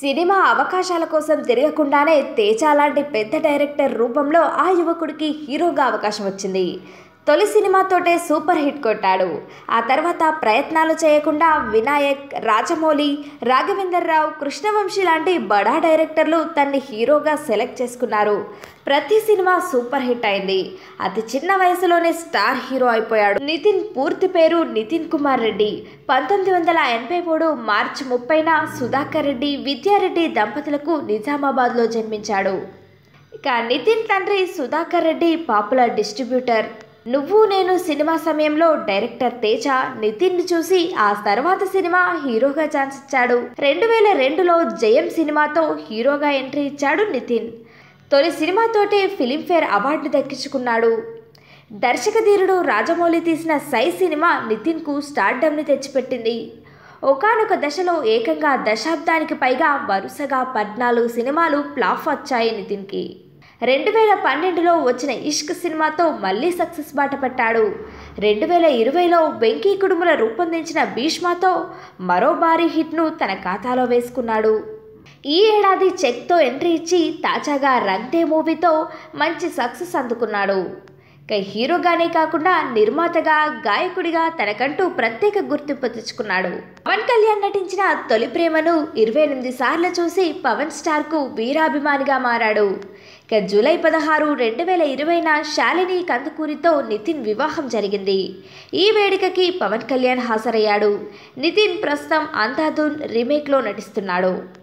Cinema అవకాశాల కోసం తిరగకుండానే తేజ లాంటి పెద్ద డైరెక్టర్ రూపంలో ఆ యువకుడికి హీరోగా అవకాశం వచ్చింది. తొలి సినిమాతోటే సూపర్ హిట్ కొట్టాడు. ఆ తర్వాత ప్రయత్నాలు చేయకుండా వినాయక్ రాజమౌళి రాఘవేందర్ రావు కృష్ణవంశీ లాంటి బడా డైరెక్టర్లు తన్ని హీరోగా సెలెక్ట్ చేసుకున్నారు. ప్రతి సినిమా సూపర్ హిట్ అయింది. అతి చిన్న వయసులోనే స్టార్ హీరో అయిపోయాడు. నితిన్ పూర్తి పేరు నితిన్ కుమార్ రెడ్డి. పంతొమ్మిది వందల ఎనభై మూడు మార్చి ముప్పైన సుధాకర్ రెడ్డి విద్యారెడ్డి దంపతులకు నిజామాబాద్లో జన్మించాడు. ఇక నితిన్ తండ్రి సుధాకర్ రెడ్డి పాపులర్ డిస్ట్రిబ్యూటర్. నువ్వు నేను సినిమా సమయంలో డైరెక్టర్ తేజ నితిన్ చూసి ఆ తర్వాత సినిమా హీరోగా ఛాన్స్ ఇచ్చాడు. రెండు వేల రెండులో జయం సినిమాతో హీరోగా ఎంట్రీ ఇచ్చాడు నితిన్. తొలి సినిమాతోటే ఫిలింఫేర్ అవార్డు దక్కించుకున్నాడు. దర్శకధీరుడు రాజమౌళి తీసిన సై సినిమా నితిన్కు స్టార్డమ్ని తెచ్చిపెట్టింది. ఒకానొక దశలో ఏకంగా దశాబ్దానికి పైగా వరుసగా పద్నాలుగు సినిమాలు ఫ్లాప్ వచ్చాయి నితిన్కి. రెండు వేల పన్నెండులో వచ్చిన ఇష్క్ సినిమాతో మళ్ళీ సక్సెస్ బాట పట్టాడు. రెండు వేల ఇరవైలో వెంకీ కుడుముల రూపొందించిన భీష్మతో మరో భారీ హిట్ను తన ఖాతాలో వేసుకున్నాడు. ఈ ఏడాది చెక్తో ఎంట్రీ ఇచ్చి తాజాగా రగ్దే మూవీతో మంచి సక్సెస్ అందుకున్నాడు. హీరోగానే కాకుండా నిర్మాతగా గాయకుడిగా తనకంటూ ప్రత్యేక గుర్తింపు తెచ్చుకున్నాడు. పవన్ కళ్యాణ్ నటించిన తొలి ప్రేమను ఇరవై ఎనిమిది సార్లు చూసి పవన్ స్టార్కు వీరాభిమానిగా మారాడు. ఇక జూలై పదహారు రెండు వేల ఇరవైన శాలిని కందుకూరితో నితిన్ వివాహం జరిగింది. ఈ వేడుకకి పవన్ కళ్యాణ్ హాజరయ్యాడు. నితిన్ ప్రస్తుతం అంధాధున్ రీమేక్లో నటిస్తున్నాడు.